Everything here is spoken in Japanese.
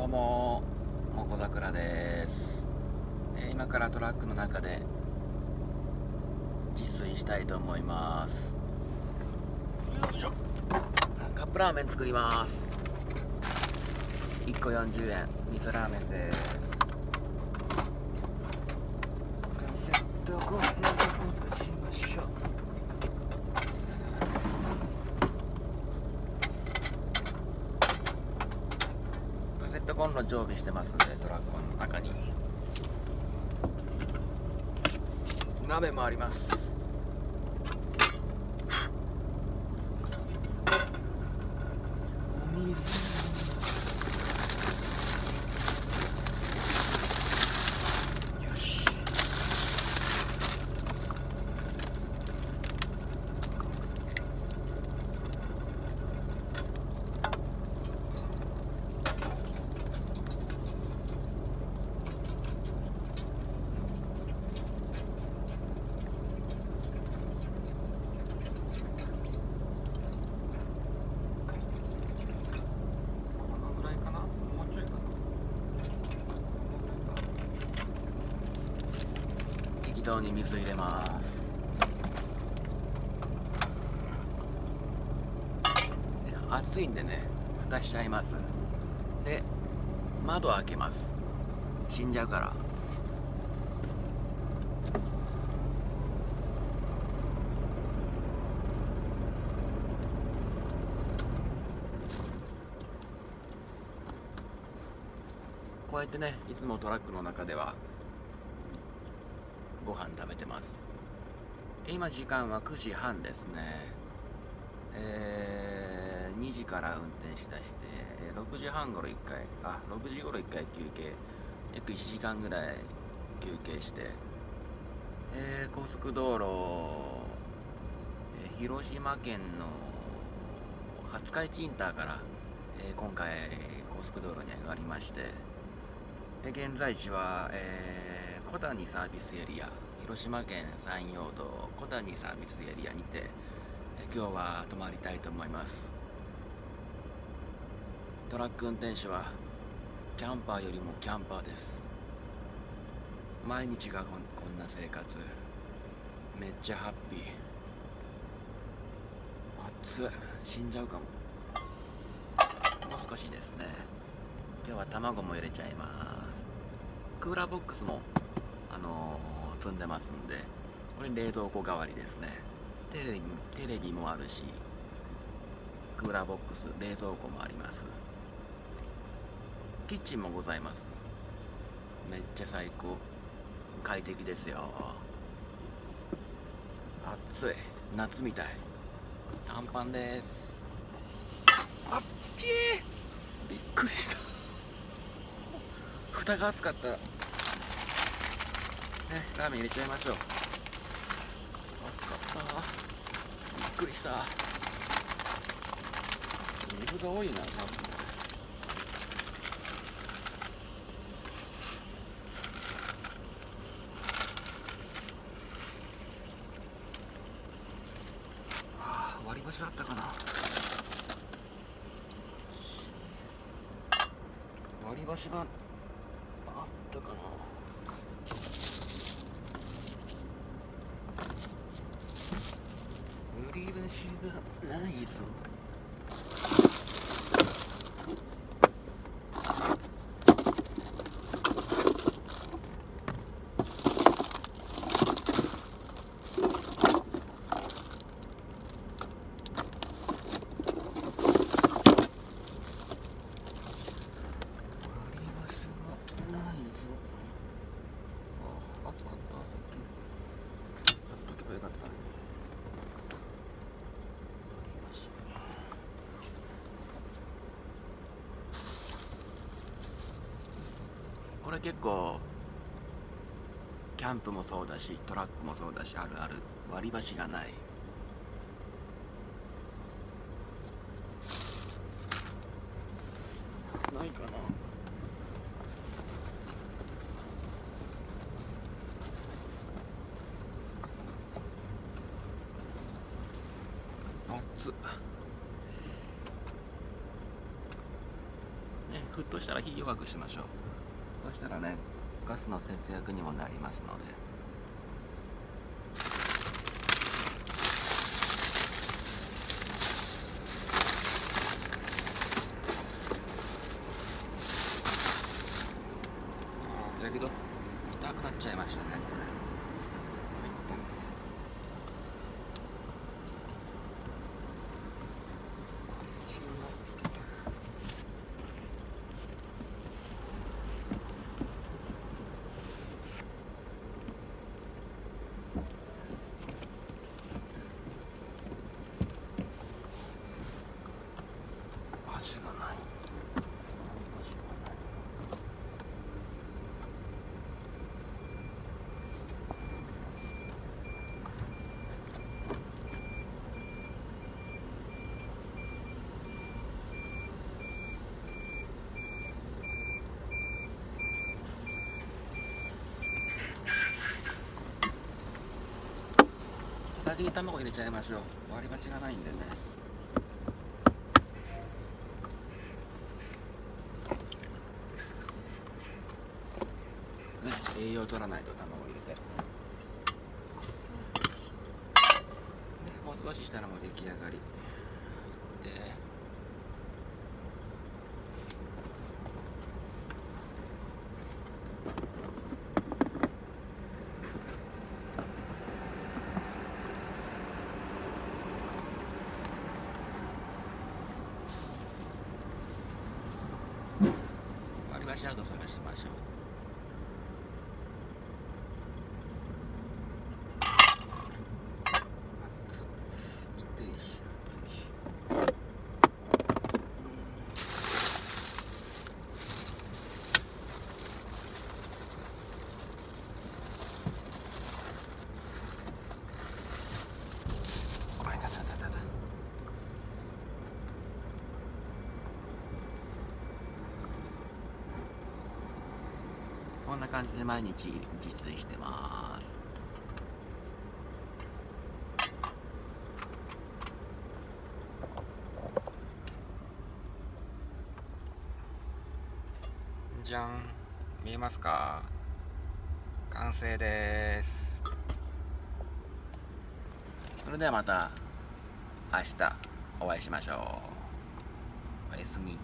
どうももこ桜です、えー今からトラックの中で自炊したいと思います。よいしょ。カップラーメン作ります。1個40円。味噌ラーメンですカセットコンロのことしましょうカセットコンロ常備してますんでトラックの中に。鍋もありますお水よしこのぐらいかなもうちょいかな当に水入れます。暑いんでね蓋しちゃいます。で窓開けます。死んじゃうから。こうやってねいつもトラックの中ではご飯食べてます。今時間は9時半ですね。えー2時から運転しだして6時半頃1回あ6時頃1回休憩。約1時間ぐらい休憩して、えー高速道路、えー広島県の廿日市インターから、えー今回高速道路に上がりまして。現在地は、えー小谷サービスエリア広島県山陽道小谷サービスエリアにて、今日は泊まりたいと思います。トラック運転手はキャンパーよりもキャンパーです。毎日がこんこんな生活。めっちゃハッピー。暑い死んじゃうかも。もう少しですね。今日は卵も入れちゃいます。クーラーボックスもあのー積んでますんでこれ冷蔵庫代わりですね。テレビテレビもあるしクーラーボックス冷蔵庫もあります。キッチンもございます。めっちゃ最高。快適ですよ。暑い。夏みたい。短パンです。あっちびっくりした。蓋が熱かった。ねラーメン入れちゃいましょう。熱かった。びっくりした。水が多いな多分。あー割り箸あったかな。割り箸があったかな割り箸がないぞ割り箸がないぞあ暑かったさっきやっとけばよかった割り箸これ結構キャンプもそうだしトラックもそうだしあるある。割り箸がない。ないかな。ね沸騰したら火弱くしましょうそしたらねガスの節約にもなりますので。だけど痛くなっちゃいましたねこれ。先に卵入れちゃいましょう。割り箸がないんでね。ね栄養取らないと卵入れて。でもう少ししたらもう出来上がり。で割り箸アウト探しましょう痛いし熱いしあいたたたたたこんな感じで毎日自炊してます。じゃん。見えますか？完成です。それではまた明日お会いしましょう。おやすみ。